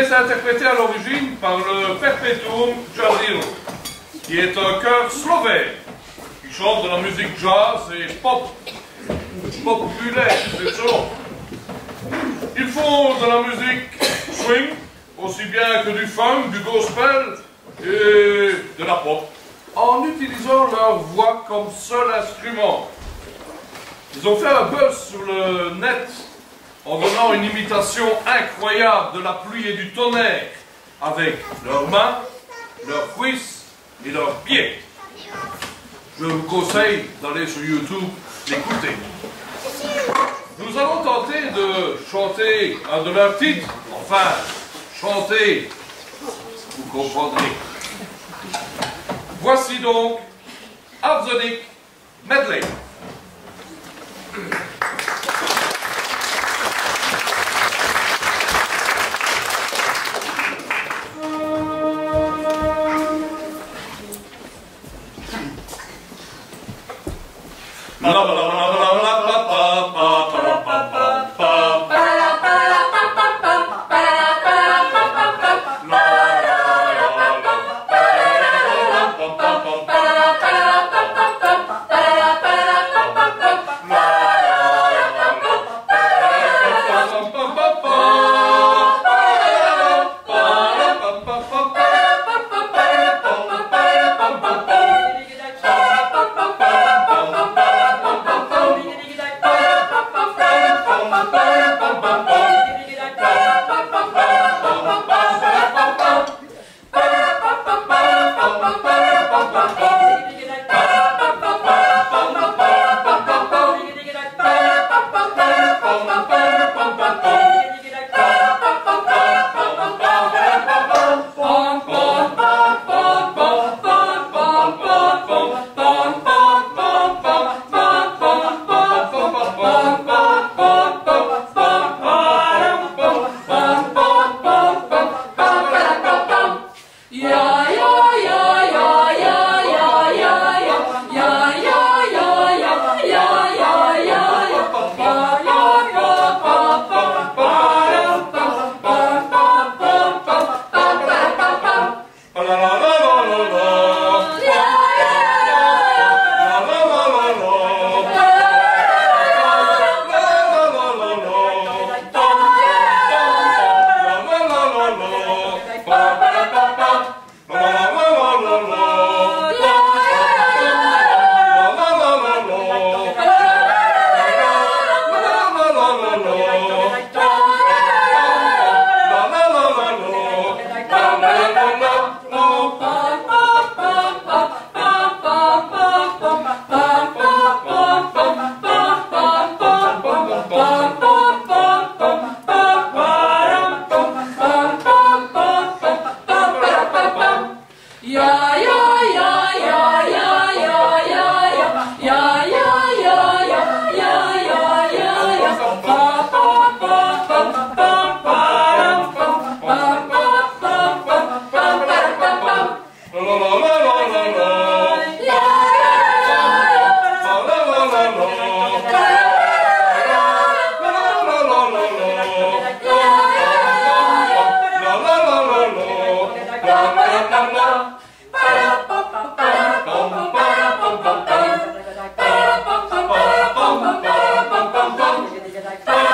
est interprété à l'origine par le Perpetuum Jardino, qui est un chœur slovène, qui chante de la musique jazz et pop, populaire, selon. Ils font de la musique swing, aussi bien que du funk, du gospel et de la pop, en utilisant leur voix comme seul instrument. Ils ont fait un buzz sur le net en donnant une imitation incroyable de la pluie et du tonnerre avec leurs mains, leurs cuisses et leurs pieds. Je vous conseille d'aller sur YouTube l'écouter. Nous allons tenter de chanter un de leurs titres. Enfin, chanter, vous comprendrez. Voici donc Arzonic Medley. La la Bye.